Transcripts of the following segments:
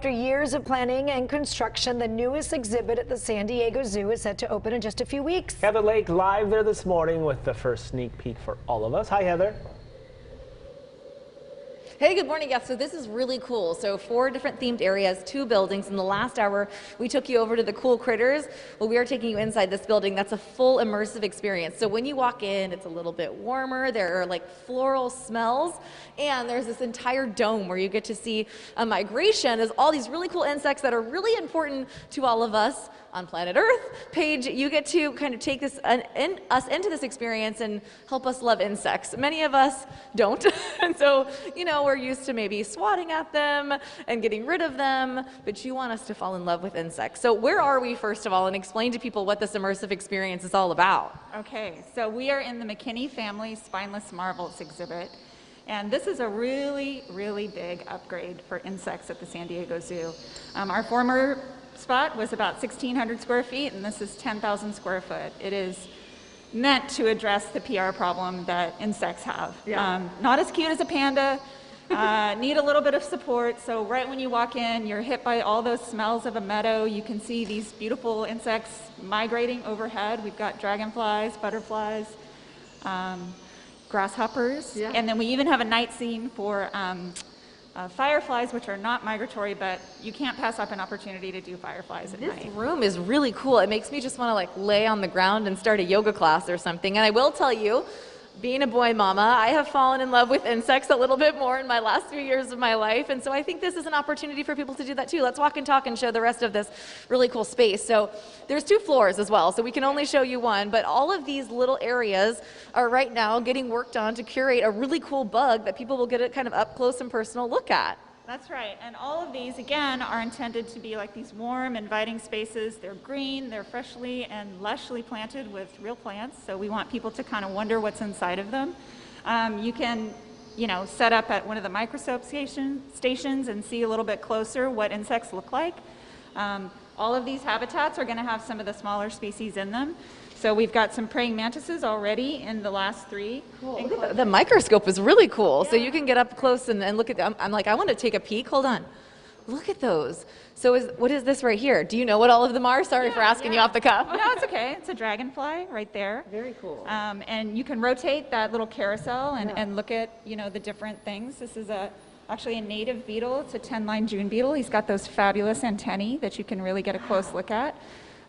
After years of planning and construction, the newest exhibit at the San Diego Zoo is set to open in just a few weeks. Heather Lake live there this morning with the first sneak peek for all of us. Hi, Heather. Hey, good morning. Yeah, so this is really cool. So four different themed areas, two buildings. In the last hour, we took you over to the cool critters. Well, we are taking you inside this building. That's a full immersive experience. So when you walk in, it's a little bit warmer. There are like floral smells, and there's this entire dome where you get to see a migration as all these really cool insects that are really important to all of us on planet Earth. Paige, you get to kind of take this uh, in, us into this experience and help us love insects. Many of us don't, and so you know we're used to maybe swatting at them and getting rid of them, but you want us to fall in love with insects. So where are we first of all, and explain to people what this immersive experience is all about. Okay, so we are in the McKinney Family Spineless Marvels exhibit. And this is a really, really big upgrade for insects at the San Diego Zoo. Um, our former spot was about 1,600 square feet, and this is 10,000 square foot. It is meant to address the PR problem that insects have. Yeah. Um, not as cute as a panda, uh, need a little bit of support. So right when you walk in, you're hit by all those smells of a meadow. You can see these beautiful insects migrating overhead. We've got dragonflies, butterflies, um, grasshoppers, Yeah. and then we even have a night scene for um, uh, fireflies, which are not migratory, but you can't pass up an opportunity to do fireflies at This night. This room is really cool. It makes me just want to like lay on the ground and start a yoga class or something. And I will tell you, being a boy mama, I have fallen in love with insects a little bit more in my last few years of my life. And so I think this is an opportunity for people to do that too. Let's walk and talk and show the rest of this really cool space. So there's two floors as well, so we can only show you one. But all of these little areas are right now getting worked on to curate a really cool bug that people will get a kind of up close and personal look at. That's right. And all of these, again, are intended to be like these warm, inviting spaces. They're green, they're freshly and lushly planted with real plants. So we want people to kind of wonder what's inside of them. Um, you can, you know, set up at one of the microscope station, stations and see a little bit closer what insects look like. Um, all of these habitats are going to have some of the smaller species in them. So we've got some praying mantises already in the last three. At the, the microscope is really cool. So you can get up close and, and look at them. I'm like, I want to take a peek. Hold on. Look at those. So is, what is this right here? Do you know what all of them are? Sorry for asking you off the cuff. No, it's okay. It's a dragonfly right there. Very cool. Um, and you can rotate that little carousel and, and look at, you know, the different things. This is a, actually a native beetle. It's a 10-line June beetle. He's got those fabulous antennae that you can really get a close look at.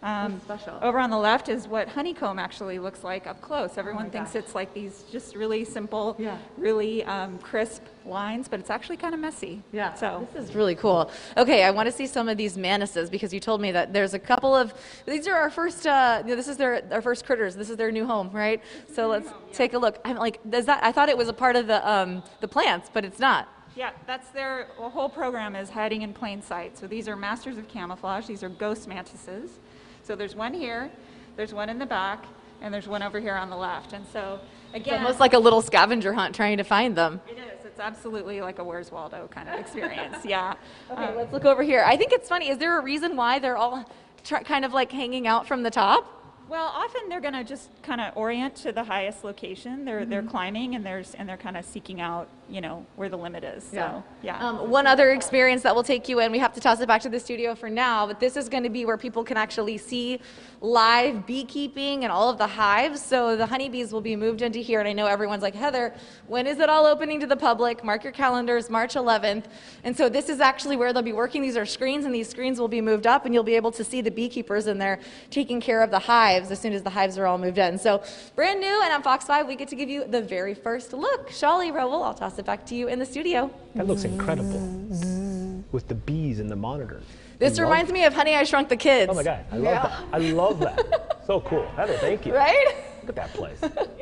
Um, special. Over on the left is what honeycomb actually looks like up close. Oh Everyone thinks it's like these just really simple, Yeah. really um, crisp lines, but it's actually kind of messy. Yeah. So This is really cool. Okay, I want to see some of these manises because you told me that there's a couple of these are our first. Uh, this is their our first critters. This is their new home, right? So let's take a look. I'm like, does that? I thought it was a part of the um, the plants, but it's not. Yeah, that's their whole program is hiding in plain sight. So these are masters of camouflage. These are ghost mantises. So there's one here, there's one in the back, and there's one over here on the left. And so again, Almost like a little scavenger hunt trying to find them. it is. It's absolutely like a Where's Waldo kind of experience. yeah. Okay, um, let's look over here. I think it's funny. Is there a reason why they're all kind of like hanging out from the top? Well, often they're going to just kind of orient to the highest location. They're they're mm-hmm. climbing and there's and they're kind of seeking out, you know, where the limit is. So yeah. Um, one other experience that will take you in, we have to toss it back to the studio for now, but this is going to be where people can actually see live beekeeping and all of the hives. So the honeybees will be moved into here, and I know everyone's like, Heather, when is it all opening to the public? Mark your calendars, March 11th. And so this is actually where they'll be working. These are screens, and these screens will be moved up, and you'll be able to see the beekeepers in there taking care of the hives as soon as the hives are all moved in. So brand new, and on Fox 5, we get to give you the very first look. Shali Rowell, I'll toss it back to you in the studio. That looks incredible with the bees and the monitor. This I reminds me of Honey, I Shrunk the Kids. Oh my God, I love Yeah. that. I love that. So cool. Heather, thank you. Right? Look at that place.